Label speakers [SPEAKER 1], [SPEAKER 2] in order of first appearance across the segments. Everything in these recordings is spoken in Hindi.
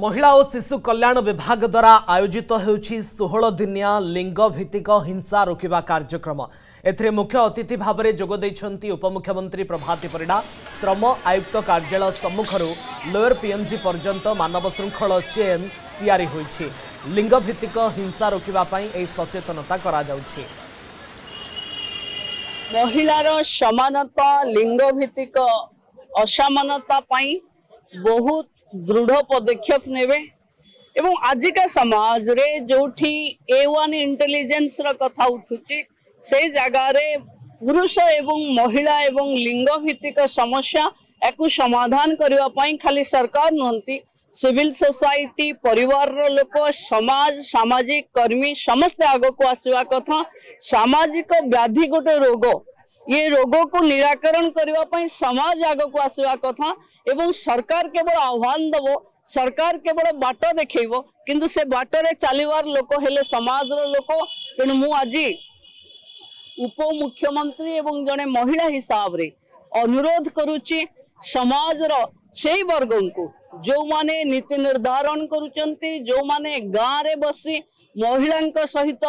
[SPEAKER 1] ମହିଳା ଓ ଶିଶୁ କଲ୍ୟାଣ ବିଭାଗ ଦ୍ୱାରା ଆୟୋଜିତ ହେଉଛି ଷୋହଳ ଦିନିଆ ଲିଙ୍ଗଭିତ୍ତିକ ହିଂସା ରୋକିବା କାର୍ଯ୍ୟକ୍ରମ ଏଥିରେ ମୁଖ୍ୟ ଅତିଥି ଭାବରେ ଯୋଗ ଦେଇଛନ୍ତି ଉପମୁଖ୍ୟମନ୍ତ୍ରୀ ପ୍ରଭାତୀ ପରିଡ଼ା ଶ୍ରମ ଆୟୁକ୍ତ କାର୍ଯ୍ୟାଳୟ ସମ୍ମୁଖରୁ ଲୋୟର ପିଏମ୍ଜି ପର୍ଯ୍ୟନ୍ତ ମାନବ ଶୃଙ୍ଖଳ ଚେନ୍ ତିଆରି ହୋଇଛି ଲିଙ୍ଗଭିତ୍ତିକ ହିଂସା ରୋକିବା ପାଇଁ ଏହି ସଚେତନତା କରାଯାଉଛି
[SPEAKER 2] ମହିଳାର ସମାନତା ଲିଙ୍ଗଭିତ୍ତିକ ଅସମାନତା ପାଇଁ ବହୁତ ଦୃଢ଼ ପଦକ୍ଷେପ ନେବେ ଏବଂ ଆଜିକା ସମାଜରେ ଯେଉଁଠି ଏ ୱାନ୍ ଇଣ୍ଟେଲିଜେନ୍ସର କଥା ଉଠୁଛି ସେ ଜାଗାରେ ପୁରୁଷ ଏବଂ ମହିଳା ଏବଂ ଲିଙ୍ଗ ଭିତ୍ତିକ ସମସ୍ୟା ୟାକୁ ସମାଧାନ କରିବା ପାଇଁ ଖାଲି ସରକାର ନୁହନ୍ତି ସିଭିଲ ସୋସାଇଟି ପରିବାରର ଲୋକ ସମାଜ ସାମାଜିକ କର୍ମୀ ସମସ୍ତେ ଆଗକୁ ଆସିବା କଥା ସାମାଜିକ ବ୍ୟାଧି ଗୋଟେ ରୋଗ ये रोगों को निराकरण करने समाज आग को आसवा कथा एवं सरकार केवल आह्वान दब सरकार केवल बाट देख कि से बाटर चलवार लोक हेले समाज लोक तेणु मु आज एवं जड़े महिला हिसाब से अनुरोध करुच्ची समाज से वर्ग को जो माने नीति निर्धारण करुँच जो माने गाँव में बसी महिला सहित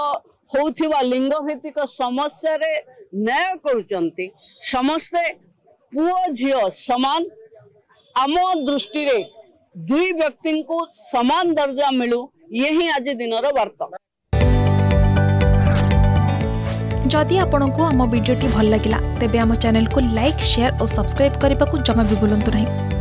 [SPEAKER 2] होगा लिंग भित्तिक न्याय कर समस्ते पुओ झी सामान आम दृष्टि दुई व्यक्ति को समान दर्जा मिलू यही आज दिन वार्ता
[SPEAKER 3] जदि आपण आम भिड्टे भल लगा तेब चेल को लाइक शेयर और सब्सक्राइब करने को जमा भी भूलु ना